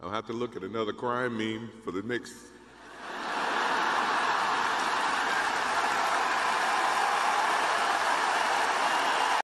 I'll have to look at another crime meme for the next